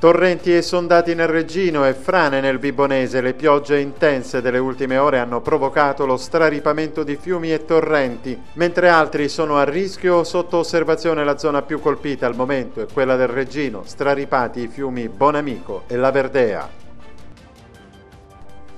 Torrenti esondati nel Reggino e frane nel Bibonese. Le piogge intense delle ultime ore hanno provocato lo straripamento di fiumi e torrenti, mentre altri sono a rischio sotto osservazione la zona più colpita al momento è quella del Reggino, straripati i fiumi Bonamico e La Verdea.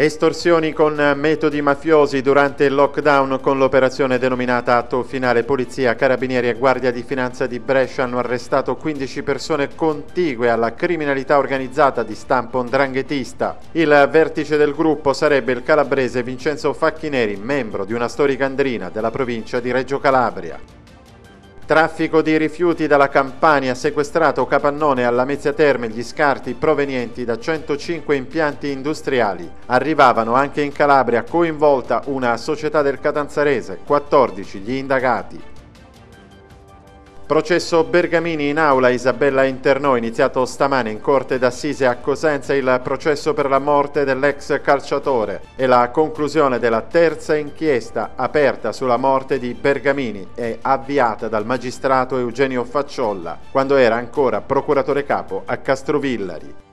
Estorsioni con metodi mafiosi durante il lockdown con l'operazione denominata Atto Finale. Polizia, Carabinieri e Guardia di Finanza di Brescia hanno arrestato 15 persone contigue alla criminalità organizzata di stampo ndranghetista. Il vertice del gruppo sarebbe il calabrese Vincenzo Facchineri, membro di una storica andrina della provincia di Reggio Calabria. Traffico di rifiuti dalla Campania, sequestrato capannone alla Mezzia Terme, gli scarti provenienti da 105 impianti industriali. Arrivavano anche in Calabria, coinvolta una società del Catanzarese, 14 gli indagati. Processo Bergamini in aula, Isabella internò, iniziato stamane in corte d'assise a Cosenza il processo per la morte dell'ex calciatore e la conclusione della terza inchiesta aperta sulla morte di Bergamini e avviata dal magistrato Eugenio Facciolla quando era ancora procuratore capo a Castrovillari.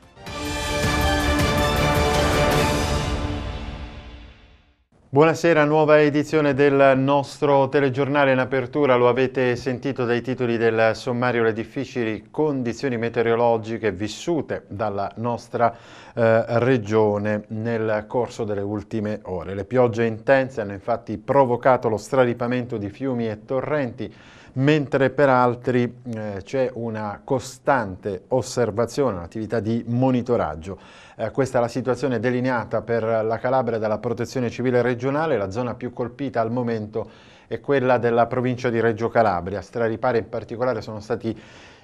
Buonasera, nuova edizione del nostro telegiornale in apertura, lo avete sentito dai titoli del sommario, le difficili condizioni meteorologiche vissute dalla nostra eh, regione nel corso delle ultime ore. Le piogge intense hanno infatti provocato lo straripamento di fiumi e torrenti, mentre per altri eh, c'è una costante osservazione, un'attività di monitoraggio. Eh, questa è la situazione delineata per la Calabria dalla Protezione Civile regionale, la zona più colpita al momento è quella della provincia di Reggio Calabria. Straripare in particolare sono stati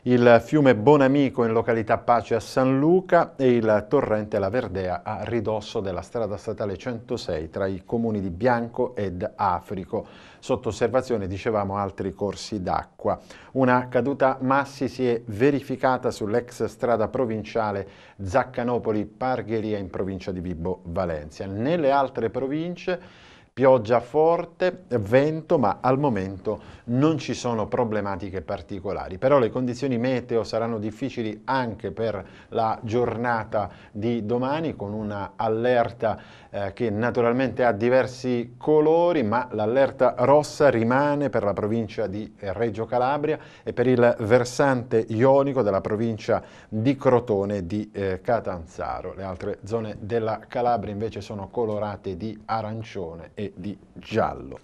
il fiume Bonamico in località Pace a San Luca e il torrente La Verdea a ridosso della strada statale 106 tra i comuni di Bianco ed Africo. Sotto osservazione, dicevamo, altri corsi d'acqua. Una caduta massi si è verificata sull'ex strada provinciale Zaccanopoli-Pargheria in provincia di Vibo Valencia. Nelle altre province pioggia forte, vento, ma al momento non ci sono problematiche particolari. Però le condizioni meteo saranno difficili anche per la giornata di domani con una allerta eh, che naturalmente ha diversi colori, ma l'allerta rossa rimane per la provincia di Reggio Calabria e per il versante ionico della provincia di Crotone di eh, Catanzaro. Le altre zone della Calabria invece sono colorate di arancione e di giallo.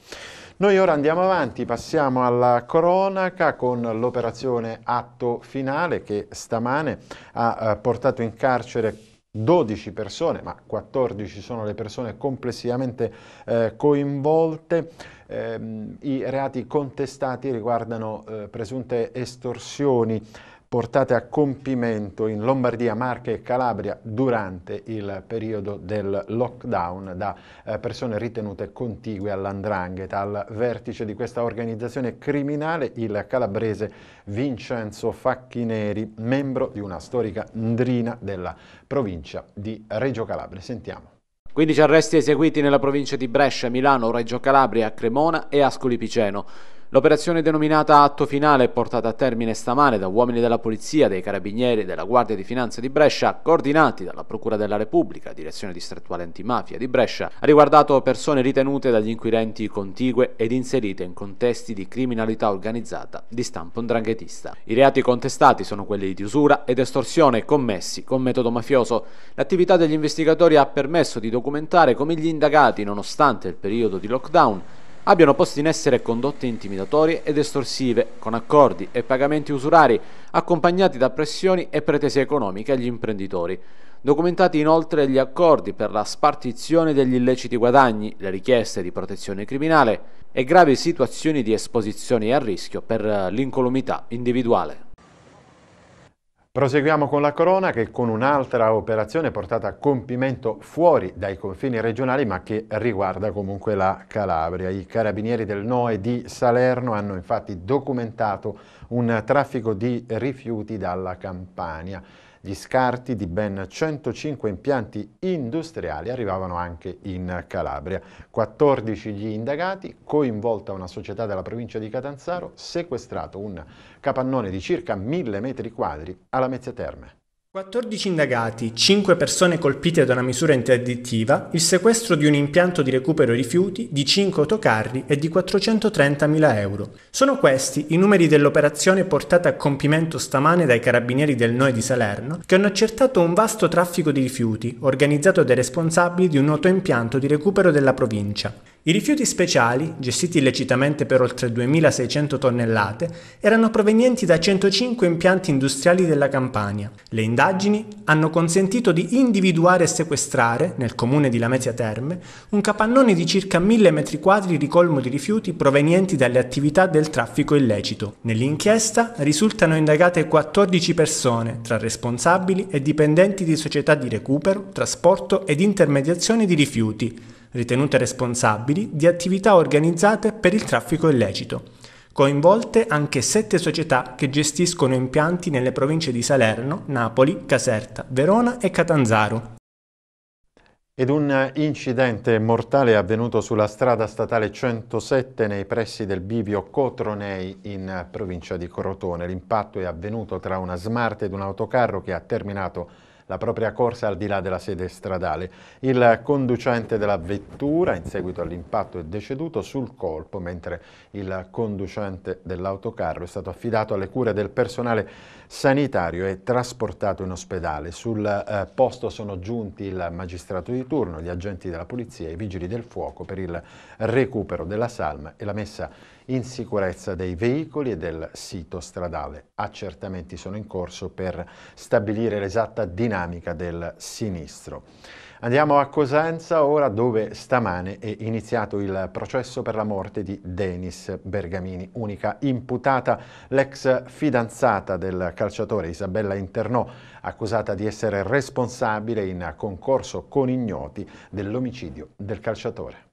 Noi ora andiamo avanti, passiamo alla cronaca con l'operazione Atto Finale che stamane ha eh, portato in carcere 12 persone, ma 14 sono le persone complessivamente eh, coinvolte. Eh, I reati contestati riguardano eh, presunte estorsioni portate a compimento in Lombardia, Marche e Calabria durante il periodo del lockdown da eh, persone ritenute contigue all'andrangheta. Al vertice di questa organizzazione criminale il calabrese Vincenzo Facchineri, membro di una storica ndrina della provincia di Reggio Calabria. Sentiamo. 15 arresti eseguiti nella provincia di Brescia, Milano, Reggio Calabria, Cremona e Ascoli Piceno. L'operazione denominata Atto Finale è portata a termine stamane da uomini della Polizia, dei Carabinieri e della Guardia di Finanza di Brescia, coordinati dalla Procura della Repubblica, Direzione Distrettuale Antimafia di Brescia, ha riguardato persone ritenute dagli inquirenti contigue ed inserite in contesti di criminalità organizzata di stampo ndranghetista. I reati contestati sono quelli di usura ed estorsione commessi con metodo mafioso. L'attività degli investigatori ha permesso di documentare come gli indagati, nonostante il periodo di lockdown, abbiano posto in essere condotte intimidatorie ed estorsive, con accordi e pagamenti usurari accompagnati da pressioni e pretese economiche agli imprenditori. Documentati inoltre gli accordi per la spartizione degli illeciti guadagni, le richieste di protezione criminale e gravi situazioni di esposizione a rischio per l'incolumità individuale. Proseguiamo con la corona che con un'altra operazione portata a compimento fuori dai confini regionali ma che riguarda comunque la Calabria. I carabinieri del NOE di Salerno hanno infatti documentato un traffico di rifiuti dalla Campania. Gli scarti di ben 105 impianti industriali arrivavano anche in Calabria. 14 gli indagati, coinvolta una società della provincia di Catanzaro, sequestrato un capannone di circa 1000 metri quadri alla Mezzia Terme. 14 indagati, 5 persone colpite da una misura interdittiva, il sequestro di un impianto di recupero rifiuti, di 5 autocarri e di 430.000 euro. Sono questi i numeri dell'operazione portata a compimento stamane dai carabinieri del NOE di Salerno, che hanno accertato un vasto traffico di rifiuti, organizzato dai responsabili di un noto impianto di recupero della provincia. I rifiuti speciali, gestiti illecitamente per oltre 2.600 tonnellate, erano provenienti da 105 impianti industriali della Campania. Le indagini hanno consentito di individuare e sequestrare, nel comune di Lamezia Terme, un capannone di circa 1.000 m2 ricolmo di rifiuti provenienti dalle attività del traffico illecito. Nell'inchiesta risultano indagate 14 persone, tra responsabili e dipendenti di società di recupero, trasporto ed intermediazione di rifiuti, ritenute responsabili di attività organizzate per il traffico illecito. Coinvolte anche sette società che gestiscono impianti nelle province di Salerno, Napoli, Caserta, Verona e Catanzaro. Ed un incidente mortale è avvenuto sulla strada statale 107 nei pressi del bivio Cotronei in provincia di Crotone. L'impatto è avvenuto tra una smart ed un autocarro che ha terminato la propria corsa al di là della sede stradale. Il conducente della vettura in seguito all'impatto è deceduto sul colpo, mentre il conducente dell'autocarro è stato affidato alle cure del personale sanitario e trasportato in ospedale. Sul eh, posto sono giunti il magistrato di turno, gli agenti della polizia e i vigili del fuoco per il recupero della salma e la messa in sicurezza dei veicoli e del sito stradale. Accertamenti sono in corso per stabilire l'esatta dinamica del sinistro. Andiamo a Cosenza ora dove stamane è iniziato il processo per la morte di Denis Bergamini, unica imputata, l'ex fidanzata del calciatore Isabella Internò, accusata di essere responsabile in concorso con ignoti dell'omicidio del calciatore.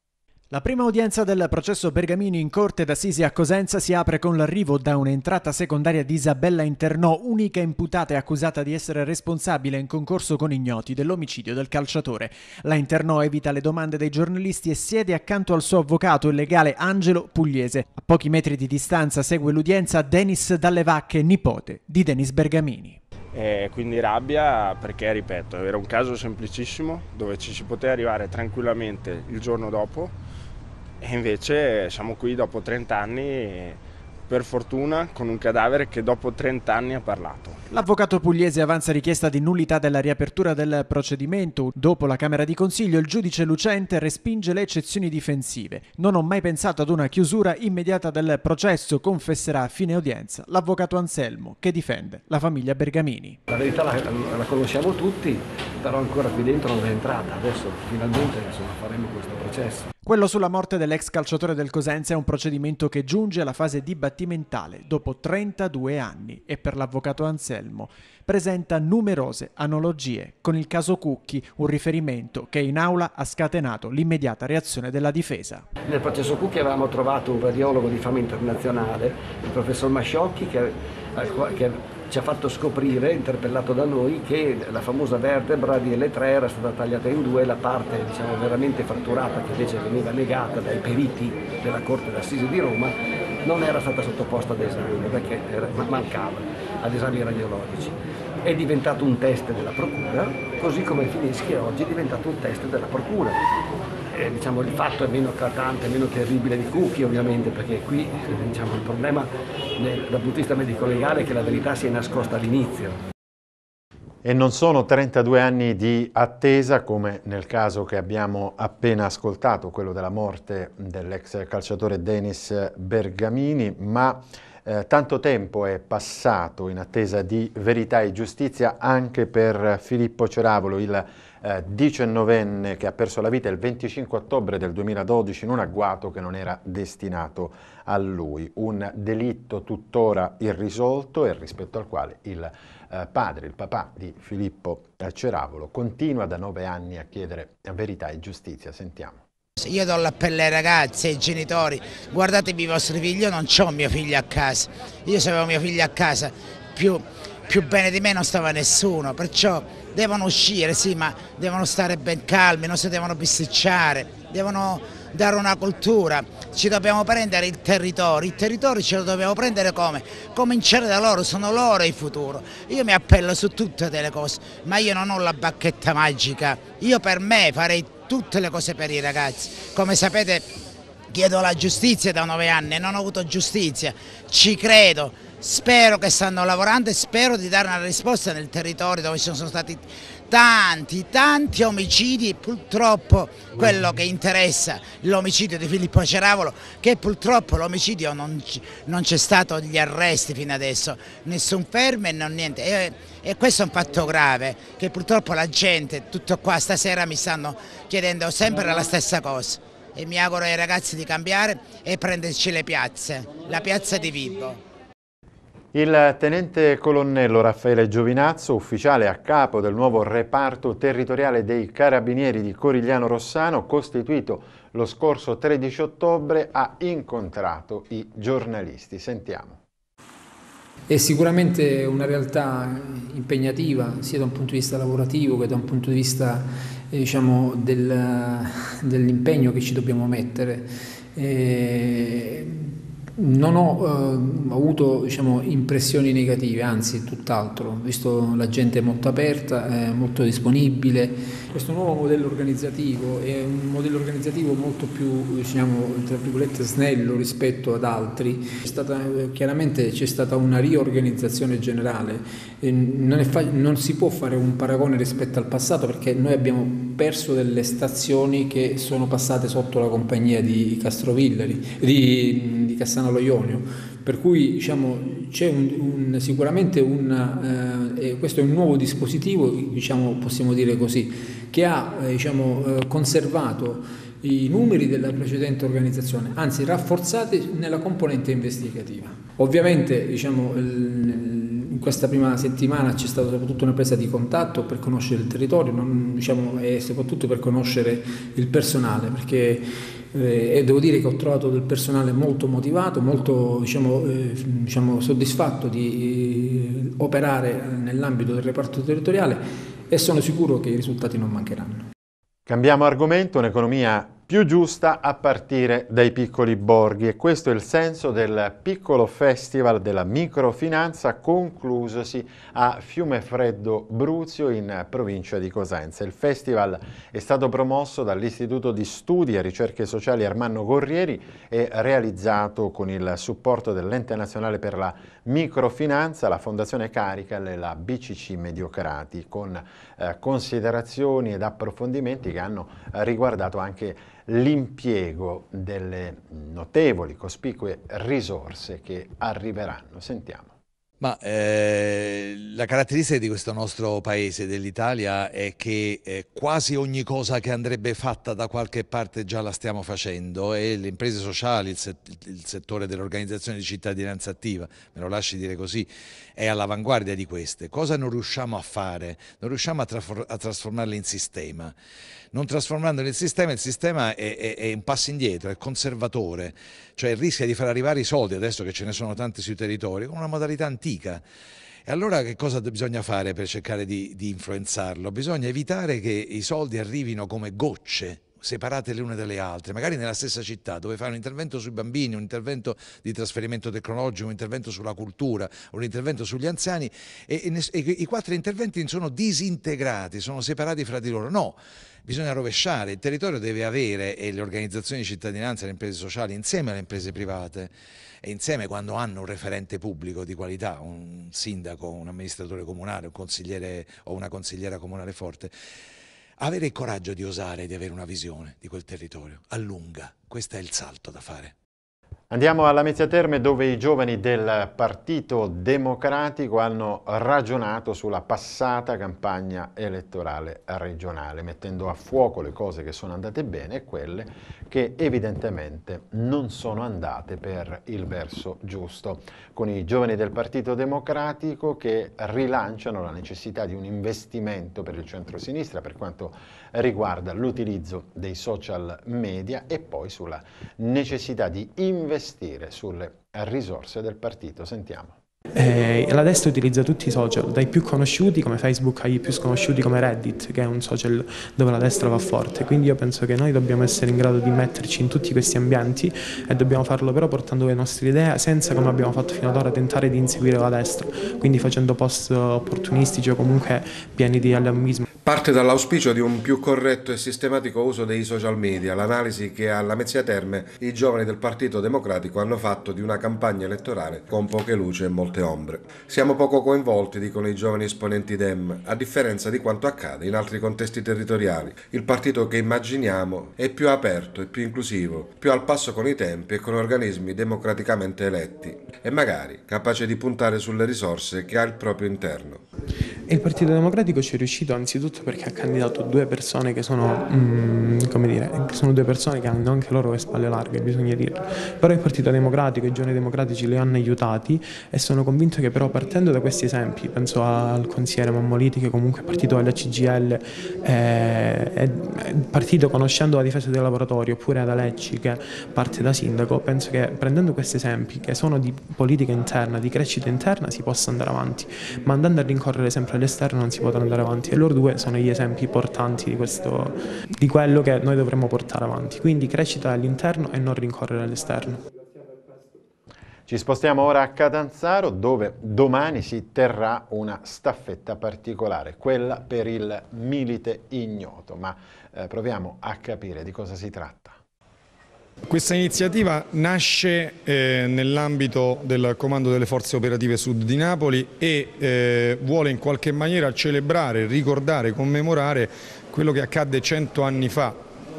La prima udienza del processo Bergamini in corte d'assisi a Cosenza si apre con l'arrivo da un'entrata secondaria di Isabella Internò, unica imputata e accusata di essere responsabile in concorso con ignoti dell'omicidio del calciatore. La Internò evita le domande dei giornalisti e siede accanto al suo avvocato, il legale Angelo Pugliese. A pochi metri di distanza segue l'udienza Denis Dallevacche, nipote di Denis Bergamini. E quindi rabbia perché, ripeto, era un caso semplicissimo dove ci si poteva arrivare tranquillamente il giorno dopo e invece siamo qui dopo 30 anni per fortuna con un cadavere che dopo 30 anni ha parlato. L'avvocato pugliese avanza richiesta di nullità della riapertura del procedimento. Dopo la Camera di Consiglio il giudice Lucente respinge le eccezioni difensive. Non ho mai pensato ad una chiusura immediata del processo, confesserà a fine udienza l'avvocato Anselmo che difende la famiglia Bergamini. La verità la, la conosciamo tutti, però ancora qui dentro non è entrata. Adesso finalmente insomma, faremo questo processo. Quello sulla morte dell'ex calciatore del Cosenza è un procedimento che giunge alla fase dibattimentale dopo 32 anni e per l'avvocato Anselmo presenta numerose analogie con il caso Cucchi, un riferimento che in aula ha scatenato l'immediata reazione della difesa. Nel processo Cucchi avevamo trovato un radiologo di fama internazionale, il professor Masciocchi, che, che ci ha fatto scoprire, interpellato da noi, che la famosa vertebra di L3 era stata tagliata in due, la parte diciamo, veramente fratturata che invece veniva negata dai periti della Corte d'Assise di Roma non era stata sottoposta ad esame perché mancava ad esami radiologici. È diventato un test della Procura, così come Fineschi oggi è diventato un test della Procura eh, diciamo, il fatto è meno eclatante, meno terribile di Cucchi ovviamente, perché qui diciamo, il problema dal punto di vista medico-legale è che la verità si è nascosta all'inizio. E non sono 32 anni di attesa come nel caso che abbiamo appena ascoltato, quello della morte dell'ex calciatore Denis Bergamini, ma eh, tanto tempo è passato in attesa di verità e giustizia anche per Filippo Ceravolo, il eh, diciannovenne che ha perso la vita il 25 ottobre del 2012 in un agguato che non era destinato a lui. Un delitto tuttora irrisolto e rispetto al quale il eh, padre, il papà di Filippo Ceravolo, continua da nove anni a chiedere verità e giustizia. Sentiamo. Io do l'appello ai ragazzi, ai genitori, guardatevi i vostri figli, io non ho mio figlio a casa, io se avevo mio figlio a casa più, più bene di me non stava nessuno, perciò devono uscire, sì, ma devono stare ben calmi, non si devono bisticciare, devono dare una cultura, ci dobbiamo prendere il territorio, il territorio ce lo dobbiamo prendere come? Cominciare da loro, sono loro il futuro. Io mi appello su tutte delle cose, ma io non ho la bacchetta magica, io per me farei tutte le cose per i ragazzi. Come sapete chiedo la giustizia da nove anni, non ho avuto giustizia, ci credo, spero che stanno lavorando e spero di dare una risposta nel territorio dove ci sono stati tanti, tanti omicidi, purtroppo quello che interessa l'omicidio di Filippo Ceravolo, che purtroppo l'omicidio non, non c'è stato gli arresti fino adesso, nessun fermo e non niente. E, e, questo è un fatto grave, che purtroppo la gente, tutto qua stasera mi stanno chiedendo sempre la stessa cosa. E mi auguro ai ragazzi di cambiare e prenderci le piazze, la piazza di Vibo. Il tenente colonnello Raffaele Giovinazzo, ufficiale a capo del nuovo reparto territoriale dei Carabinieri di Corigliano Rossano, costituito lo scorso 13 ottobre, ha incontrato i giornalisti. Sentiamo. È sicuramente una realtà impegnativa sia da un punto di vista lavorativo che da un punto di vista eh, diciamo, del, dell'impegno che ci dobbiamo mettere. Eh, non ho eh, avuto diciamo, impressioni negative, anzi tutt'altro, ho visto la gente molto aperta, eh, molto disponibile. Questo nuovo modello organizzativo è un modello organizzativo molto più diciamo, tra virgolette, snello rispetto ad altri. C'è stata, chiaramente c'è stata una riorganizzazione generale, non, non si può fare un paragone rispetto al passato perché noi abbiamo perso delle stazioni che sono passate sotto la compagnia di Castrovillari, di, di Cassano allo Ionio, per cui diciamo, c'è un, un, sicuramente un, eh, questo è un nuovo dispositivo, diciamo, possiamo dire così, che ha eh, diciamo, eh, conservato i numeri della precedente organizzazione, anzi rafforzati nella componente investigativa. Ovviamente diciamo, in questa prima settimana c'è stata soprattutto una presa di contatto per conoscere il territorio non, diciamo, e soprattutto per conoscere il personale, perché e devo dire che ho trovato del personale molto motivato, molto diciamo, eh, diciamo, soddisfatto di eh, operare nell'ambito del reparto territoriale e sono sicuro che i risultati non mancheranno. Cambiamo argomento, un'economia più giusta a partire dai piccoli borghi e questo è il senso del piccolo festival della microfinanza conclusosi a Fiumefreddo Bruzio in provincia di Cosenza. Il festival è stato promosso dall'Istituto di Studi e Ricerche Sociali Armanno Gorrieri e realizzato con il supporto dell'Ente Nazionale per la Microfinanza, la Fondazione Carical e la BCC Mediocrati con eh, considerazioni ed approfondimenti che hanno riguardato anche l'impiego delle notevoli, cospicue risorse che arriveranno. Sentiamo. Ma eh, la caratteristica di questo nostro paese, dell'Italia, è che eh, quasi ogni cosa che andrebbe fatta da qualche parte già la stiamo facendo e le imprese sociali, il, set il settore dell'organizzazione di cittadinanza attiva, me lo lasci dire così, è all'avanguardia di queste. Cosa non riusciamo a fare? Non riusciamo a, a trasformarle in sistema. Non trasformandole in sistema, il sistema è, è, è un passo indietro, è conservatore, cioè rischia di far arrivare i soldi, adesso che ce ne sono tanti sui territori, con una modalità antica. E allora che cosa bisogna fare per cercare di, di influenzarlo? Bisogna evitare che i soldi arrivino come gocce separate le une dalle altre, magari nella stessa città, dove fare un intervento sui bambini, un intervento di trasferimento tecnologico, un intervento sulla cultura, un intervento sugli anziani, e, e, e i quattro interventi sono disintegrati, sono separati fra di loro. No, bisogna rovesciare, il territorio deve avere, e le organizzazioni di cittadinanza, le imprese sociali, insieme alle imprese private, e insieme quando hanno un referente pubblico di qualità, un sindaco, un amministratore comunale, un consigliere o una consigliera comunale forte, avere il coraggio di osare, di avere una visione di quel territorio, a lunga, questo è il salto da fare. Andiamo alla Mezzia Terme dove i giovani del Partito Democratico hanno ragionato sulla passata campagna elettorale regionale, mettendo a fuoco le cose che sono andate bene e quelle che evidentemente non sono andate per il verso giusto. Con i giovani del Partito Democratico che rilanciano la necessità di un investimento per il centro-sinistra per quanto riguarda l'utilizzo dei social media e poi sulla necessità di investire sulle risorse del partito. Sentiamo. Eh, la destra utilizza tutti i social, dai più conosciuti come Facebook ai più sconosciuti come Reddit, che è un social dove la destra va forte. Quindi io penso che noi dobbiamo essere in grado di metterci in tutti questi ambienti e dobbiamo farlo però portando le nostre idee senza, come abbiamo fatto fino ad ora, tentare di inseguire la destra, quindi facendo post opportunistici o comunque pieni di allarmismo. Parte dall'auspicio di un più corretto e sistematico uso dei social media, l'analisi che alla Mezzia Terme i giovani del Partito Democratico hanno fatto di una campagna elettorale con poche luci e molte ombre. Siamo poco coinvolti, dicono i giovani esponenti Dem, a differenza di quanto accade in altri contesti territoriali. Il partito che immaginiamo è più aperto e più inclusivo, più al passo con i tempi e con organismi democraticamente eletti e magari capace di puntare sulle risorse che ha il proprio interno. Il Partito Democratico ci è riuscito anzitutto perché ha candidato due persone che sono, mm, come dire, sono due persone che hanno anche loro le spalle larghe, bisogna dirlo. Però il Partito Democratico, i giovani democratici li hanno aiutati e sono convinto che però partendo da questi esempi, penso al consigliere Mammoliti che comunque è partito dalla CGL, è, è partito conoscendo la difesa dei lavoratori, oppure ad Alecci che parte da sindaco, penso che prendendo questi esempi che sono di politica interna, di crescita interna, si possa andare avanti, ma andando a rincorrere sempre all'esterno non si potrà andare avanti e loro due sono gli esempi portanti di, questo, di quello che noi dovremmo portare avanti, quindi crescita all'interno e non rincorrere all'esterno. Ci spostiamo ora a Catanzaro dove domani si terrà una staffetta particolare, quella per il milite ignoto, ma eh, proviamo a capire di cosa si tratta. Questa iniziativa nasce eh, nell'ambito del Comando delle Forze Operative Sud di Napoli e eh, vuole in qualche maniera celebrare, ricordare, commemorare quello che accadde cento anni fa,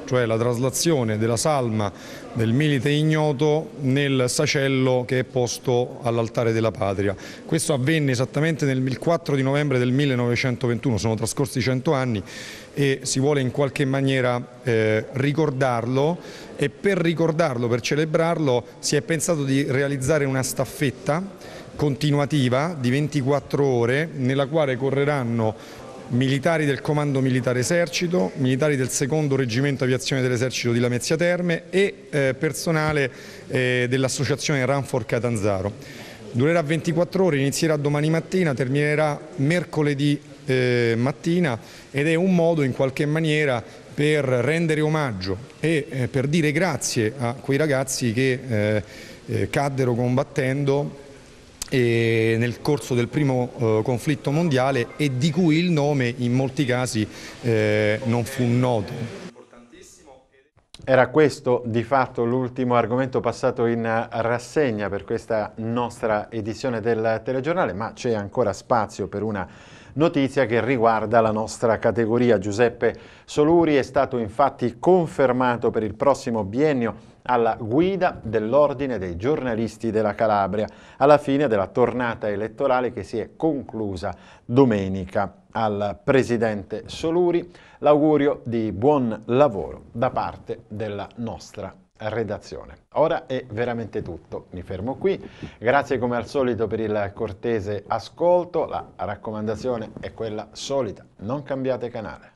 cioè la traslazione della salma del milite ignoto nel sacello che è posto all'altare della patria. Questo avvenne esattamente nel 4 di novembre del 1921, sono trascorsi cento anni e si vuole in qualche maniera eh, ricordarlo e per ricordarlo, per celebrarlo si è pensato di realizzare una staffetta continuativa di 24 ore nella quale correranno militari del Comando Militare Esercito, militari del secondo Reggimento Aviazione dell'Esercito di Lamezia Terme e eh, personale eh, dell'Associazione Ranfor Catanzaro. Durerà 24 ore, inizierà domani mattina, terminerà mercoledì eh, mattina ed è un modo in qualche maniera per rendere omaggio e eh, per dire grazie a quei ragazzi che eh, eh, caddero combattendo nel corso del primo eh, conflitto mondiale e di cui il nome in molti casi eh, non fu noto. Era questo di fatto l'ultimo argomento passato in rassegna per questa nostra edizione del telegiornale, ma c'è ancora spazio per una notizia che riguarda la nostra categoria. Giuseppe Soluri è stato infatti confermato per il prossimo biennio alla guida dell'Ordine dei giornalisti della Calabria alla fine della tornata elettorale che si è conclusa domenica al Presidente Soluri. L'augurio di buon lavoro da parte della nostra redazione. Ora è veramente tutto, mi fermo qui. Grazie come al solito per il cortese ascolto, la raccomandazione è quella solita, non cambiate canale.